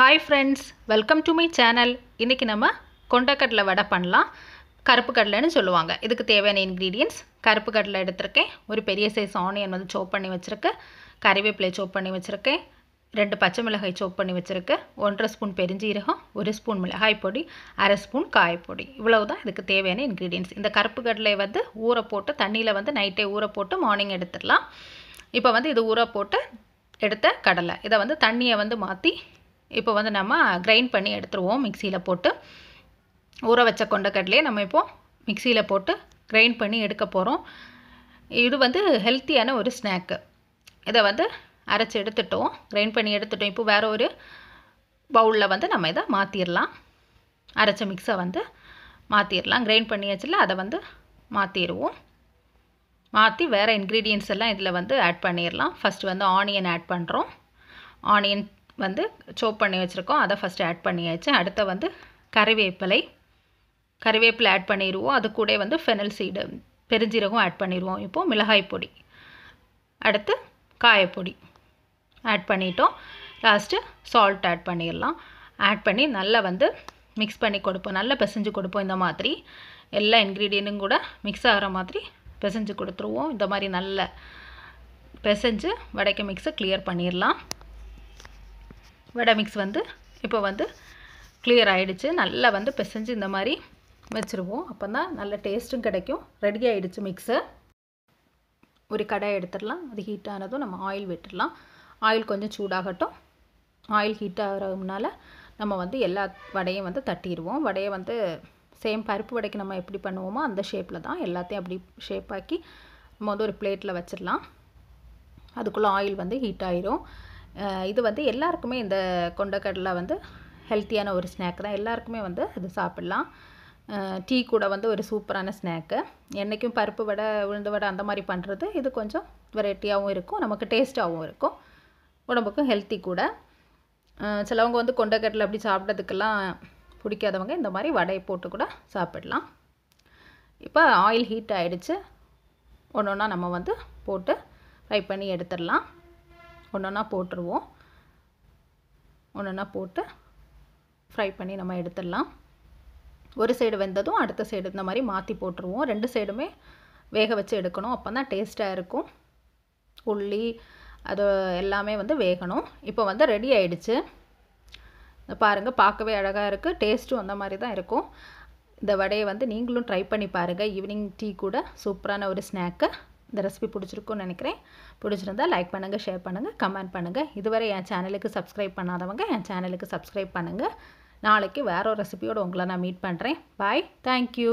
Hi friends welcome to my channel இன்றைக்கி நம்ம கொண்டக்கடலை வடை பண்ணலாம். கருப்பு கடலைன்னு சொல்லுவாங்க. இதுக்கு தேவையான இன்க்ரீடியன்ஸ் கருப்பு கடலை எடுத்திருக்கேன். ஒரு பெரிய சைஸ் ஆனியன் வந்து சோப் பண்ணி வச்சுருக்கேன். கறிவேப்பிலை சோப் பண்ணி வச்சுருக்கேன். ரெண்டு பச்சை மிளகாய் சோப் பண்ணி வச்சுருக்கேன். ஒன்றரை ஸ்பூன் பெருஞ்சீரகம் ஒரு ஸ்பூன் மிளகாய் பொடி அரை ஸ்பூன் காயப்பொடி இவ்வளவு தான் இதுக்கு தேவையான இன்க்ரீடியன்ஸ் இந்த கருப்பு கடலை வந்து ஊற போட்டு தண்ணியில் வந்து நைட்டே ஊற போட்டு மார்னிங் எடுத்துடலாம். இப்போ வந்து இது ஊற போட்டு எடுத்த கடலை. இதை வந்து தண்ணியை வந்து மாற்றி இப்போ வந்து நம்ம கிரைண்ட் பண்ணி எடுத்துருவோம் மிக்சியில் போட்டு. ஊற வச்ச கொண்டக்கடலையே நம்ம இப்போது மிக்சியில் போட்டு கிரைண்ட் பண்ணி எடுக்க போகிறோம் இது வந்து ஹெல்த்தியான ஒரு ஸ்நாக்கு இதை வந்து அரைச்சி எடுத்துட்டோம். கிரைண்ட் பண்ணி எடுத்துட்டோம். இப்போ வேறு ஒரு பவுலில் வந்து நம்ம இதை மாற்றிடலாம் அரைச்ச மிக்ஸை வந்து மாற்றிடலாம் கிரைண்ட் பண்ணியாச்சுல அதை வந்து மாற்றிடுவோம் மாற்றி வேறு இன்க்ரீடியன்ஸ் எல்லாம் இதில் வந்து ஆட் பண்ணிடலாம் ஃபஸ்ட்டு வந்து ஆனியன் ஆட் பண்ணுறோம் ஆனியன் வந்து சோப் பண்ணி வச்சுருக்கோம். அதை ஃபஸ்ட்டு ஆட் பண்ணியாச்சு. அடுத்த வந்து கறிவேப்பிலை. கறிவேப்பிலை ஆட் பண்ணிடுவோம் அது கூட வந்து ஃபெனல் சீடு பெருஞ்சீரகம் ஆட் பண்ணிடுவோம் இப்போது மிளகாய் பொடி. அடுத்து காயப்பொடி ஆட் பண்ணிட்டோம். லாஸ்ட்டு சால்ட் ஆட் பண்ணிடலாம். ஆட் பண்ணி நல்லா வந்து மிக்ஸ் பண்ணி கொடுப்போம். நல்லா பிசைஞ்சு கொடுப்போம் இந்த மாதிரி. எல்லா இன்க்ரீடியண்ட்டும் கூட மிக்ஸ் ஆகிற மாதிரி பிசைஞ்சு கொடுத்துருவோம். இந்த மாதிரி நல்ல பிசைஞ்சு வடைக்க மிக்ஸை கிளியர் பண்ணிடலாம். வடை மிக்ஸ் வந்து இப்போ வந்து கிளியர் ஆகிடுச்சு நல்லா வந்து பிசைஞ்சு இந்த மாதிரி வச்சுருவோம். அப்போ தான் நல்ல டேஸ்ட்டும் கிடைக்கும். ரெடி ஆகிடுச்சு மிக்ஸு ஒரு கடாய் எடுத்துடலாம். அது ஹீட் ஆனதும் நம்ம ஆயில் விட்டுடலாம். ஆயில் கொஞ்சம் சூடாகட்டும். ஆயில் ஹீட் ஆகிறதுனால நம்ம வந்து எல்லா வடையும் வந்து தட்டிடுவோம். வடையை வந்து சேம் பருப்பு வடைக்கு நம்ம எப்படி பண்ணுவோமோ அந்த ஷேப்பில் தான் எல்லாத்தையும் அப்படி ஷேப் ஆக்கி நம்ம வந்து ஒரு பிளேட்டில் வச்சிடலாம். அதுக்குள்ளே ஆயில் வந்து ஹீட் ஆயிரும். இது வந்து எல்லாருக்குமே இந்த கொண்டக்கடலை வந்து ஹெல்த்தியான ஒரு ஸ்நாக் தான். எல்லாருக்குமே வந்து இது சாப்பிட்லாம். டீ கூட வந்து ஒரு சூப்பரான ஸ்நாக்கு என்றைக்கும் பருப்பு வடை உளுந்து வடை அந்த மாதிரி பண்ணுறது இது கொஞ்சம் வெரைட்டியாகவும் இருக்கும். நமக்கு டேஸ்ட்டாகவும் இருக்கும். உடம்புக்கும் ஹெல்த்தி கூட. சிலவங்க வந்து கொண்டக்கடலை அப்படி சாப்பிட்றதுக்கெல்லாம் பிடிக்காதவங்க இந்த மாதிரி வடையை போட்டு கூட சாப்பிடலாம். இப்போ ஆயில் ஹீட் ஆகிடுச்சு ஒன்று ஒன்றா நம்ம வந்து போட்டு ஃப்ரை பண்ணி எடுத்துடலாம். ஒன்று ஒன்றா போட்டுருவோம். ஒன்று ஒன்றா போட்டு ஃப்ரை பண்ணி நம்ம எடுத்துடலாம். ஒரு சைடு வெந்ததும் அடுத்த சைடு இந்த மாதிரி மாற்றி போட்டுருவோம். ரெண்டு சைடுமே வேக வச்சு எடுக்கணும். அப்போ தான் டேஸ்ட்டாக இருக்கும். உள்ளி அது எல்லாமே வந்து வேகணும். இப்போ வந்து ரெடி ஆயிடுச்சு. பாருங்கள் பார்க்கவே அழகாக இருக்குது டேஸ்ட்டும் அந்த மாதிரி தான் இருக்கும். இந்த வடையை வந்து நீங்களும் ட்ரை பண்ணி பாருங்கள் ஈவினிங் டீ கூட சூப்பரான ஒரு ஸ்நாக்கு இந்த ரெசிபி பிடிச்சிருக்குன்னு நினைக்கிறேன். பிடிச்சிருந்தா லைக் பண்ணுங்கள் ஷேர் பண்ணுங்கள் கமெண்ட் பண்ணுங்கள் இதுவரை என் சேனலுக்கு சப்ஸ்கிரைப் பண்ணாதவங்க என் சேனலுக்கு சப்ஸ்கிரைப் பண்ணுங்கள் நாளைக்கு வேற ஒரு ரெசிபியோடு உங்களை நான் மீட் பண்ணுறேன் பாய் தேங்க்யூ